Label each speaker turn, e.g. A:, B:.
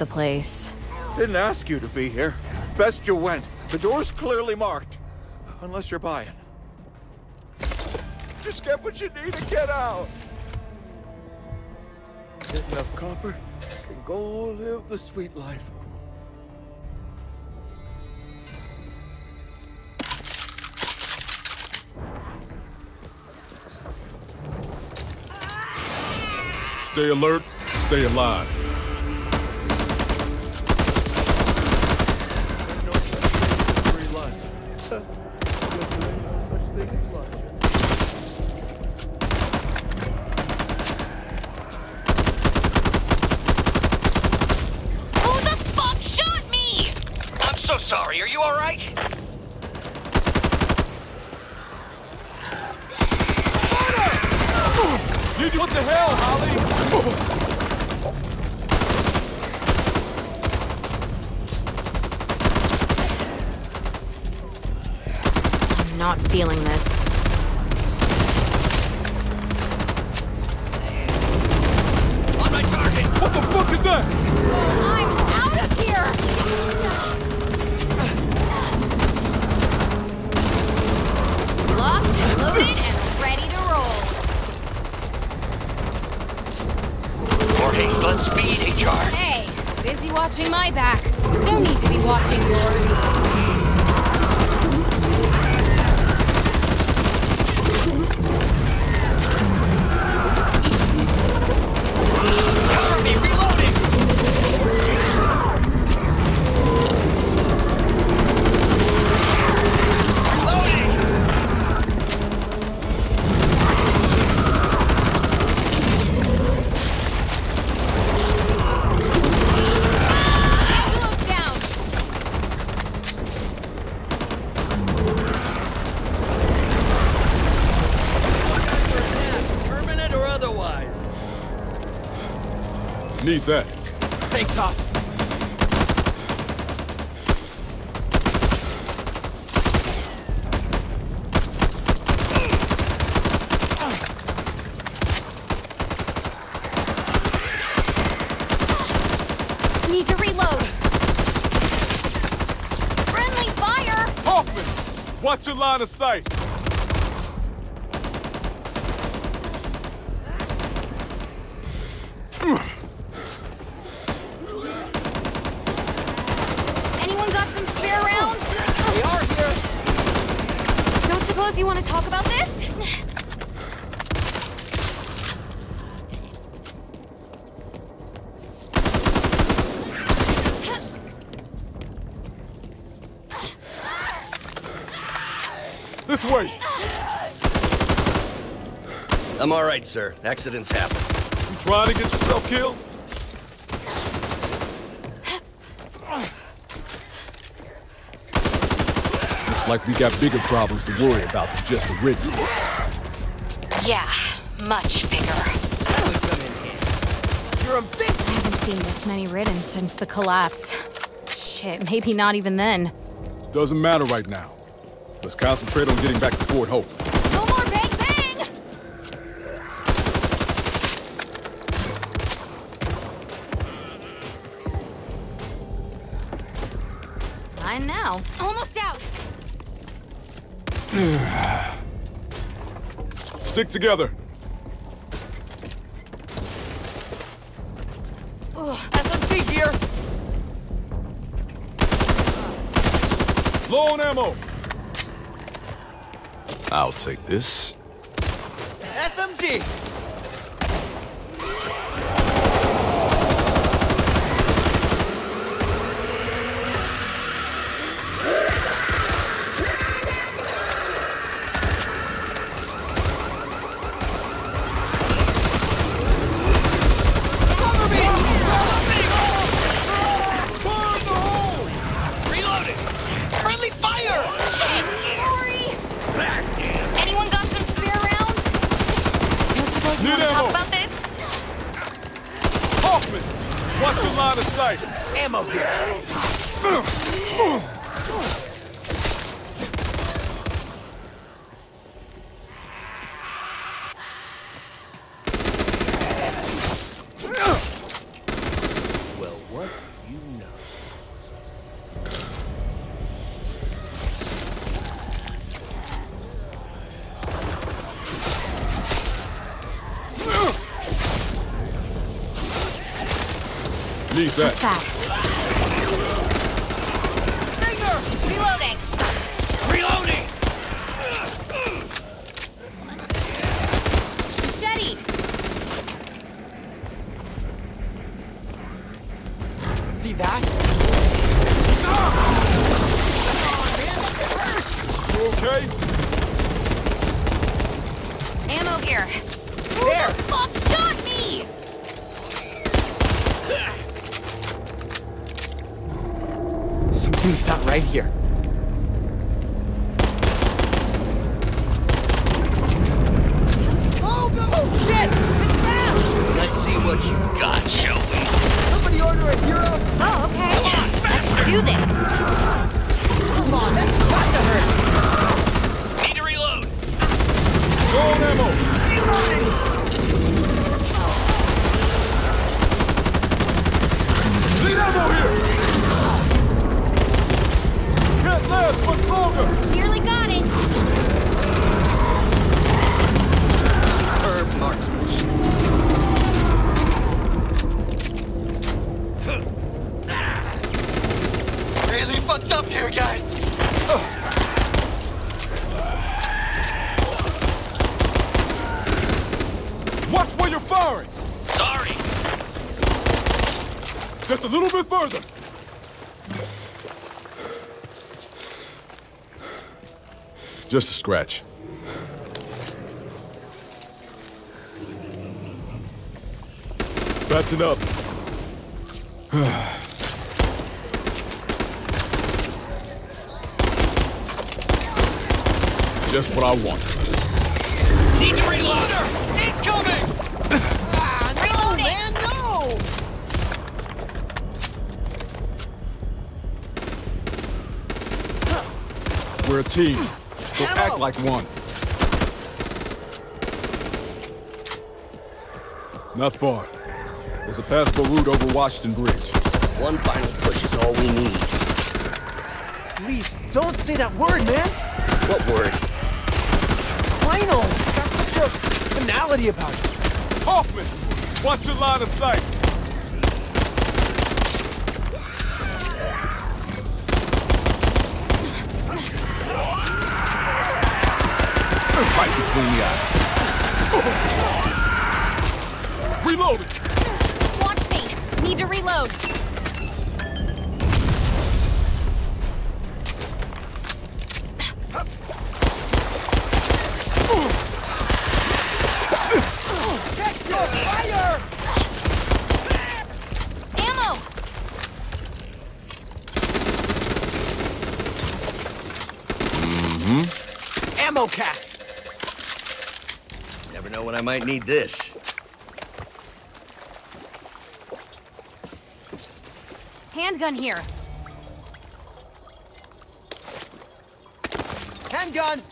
A: the place.
B: Didn't ask you to be here. Best you went. The door's clearly marked. Unless you're buying. Just get what you need and get out. Get enough copper, can go live the sweet life.
C: Stay alert, stay alive.
B: No such thing as free lunch. Guess no such thing as lunch.
D: Who the fuck shot me?
E: I'm so sorry. Are you all right?
C: What the hell, Holly?
A: Not feeling this.
E: On my target.
C: What the fuck is that?
D: I'm out of here! Locked, loaded, and ready to roll.
E: Jorge, let's speed HR.
D: Hey, busy watching my back. Don't need to be watching yours.
C: Need that.
E: Thanks, Hop.
D: Need to reload. Friendly fire!
C: Hoffman, watch your line of sight.
D: Anyone got some spare rounds?
E: We are here.
D: Don't suppose you want to talk about this?
C: This way.
E: I'm all right, sir. Accidents happen.
C: You trying to get yourself killed? Looks like we got bigger problems to worry about than just the rig.
A: Yeah, much bigger.
E: You're a big.
A: I haven't seen this many ridden since the collapse. Shit, maybe not even then.
C: Doesn't matter right now. Let's concentrate on getting back to Fort Hope.
D: No more bang bang!
A: Fine now.
D: Almost out.
C: Stick together.
E: SMG here.
C: Low on ammo.
F: I'll take this.
E: SMG.
C: Your line of sight.
E: Ammo here.
C: Need that.
A: What's that?
D: Reloading.
E: Reloading!
D: Machete.
E: See that?
C: You okay?
D: Ammo here. Who
E: There.
D: the fuck shot me?
E: Something's not right here.
C: Just a little bit further! Just a scratch. Patching up. Just what I want.
F: Need to reload.
E: Incoming!
C: We're a team. So
E: Ammo!
C: act like one. Not far. There's a passable route over Washington Bridge.
F: One final push is all we need.
E: Please, don't say that word, man!
F: What word?
E: Final! It's got such a finality about it.
C: Hoffman! Watch your line of sight!
D: Mm-hmm.
E: Ammo cache!
F: Never know when I might need this.
D: Handgun here.
E: Handgun!